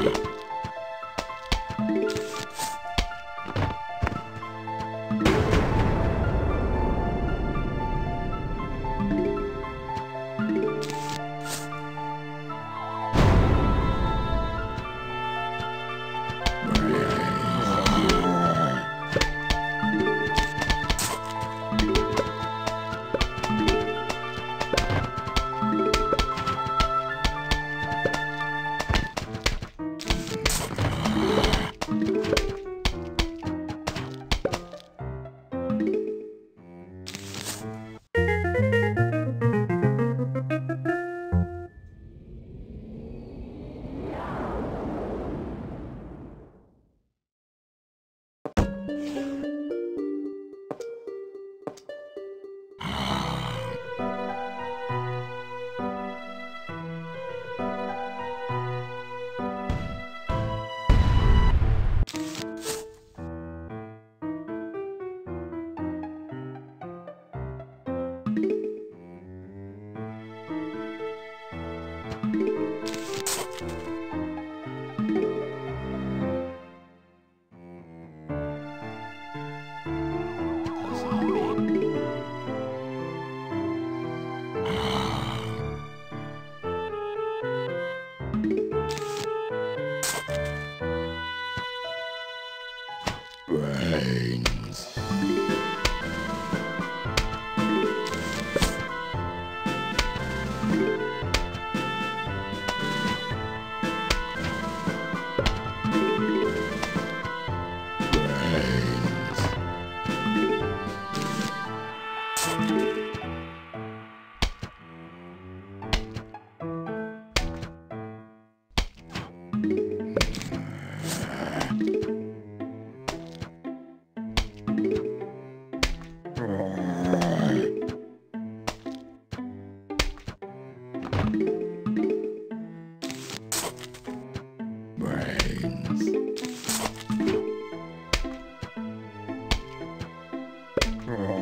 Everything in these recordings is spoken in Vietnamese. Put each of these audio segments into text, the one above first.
了。Brains. Brains. Oh.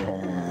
Yeah.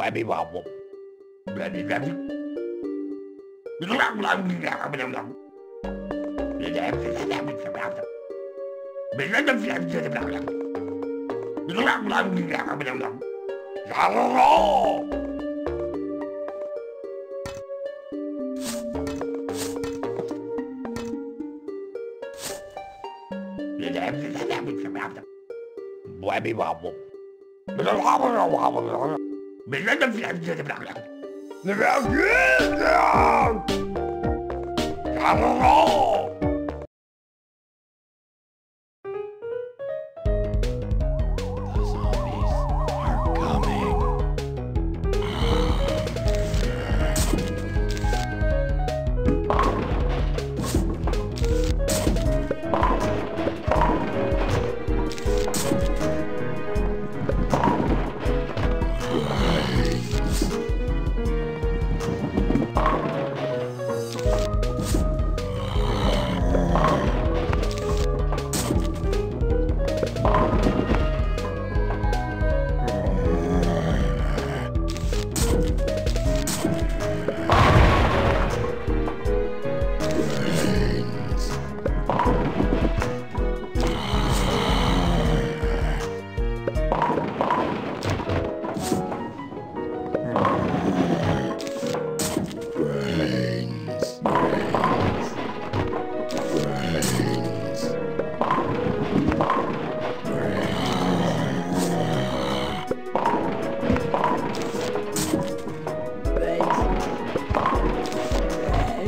ngoại bị bọc một. Là đi ra biết đừng lặng lặng đừng lặng đừng lặng lặng để để em sẽ làm làm mình làm làm mình lấy tâm làm chưa làm làm lặng đừng lặng lặng đừng lặng đừng lặng lặng lặng lặng Why be bubble? 美丽的月亮，月亮，月亮，啊！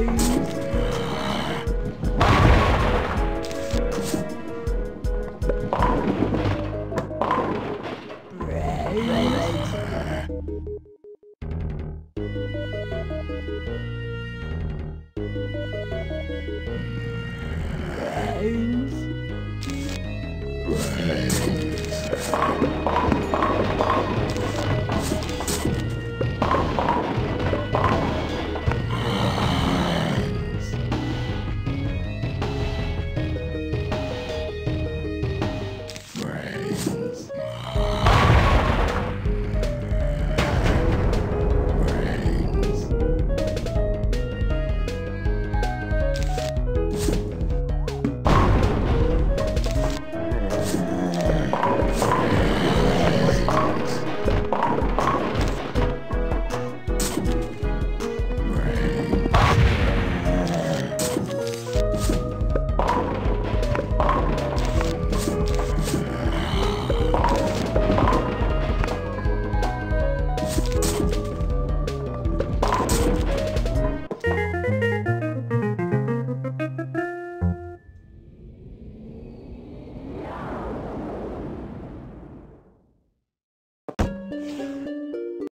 Peace.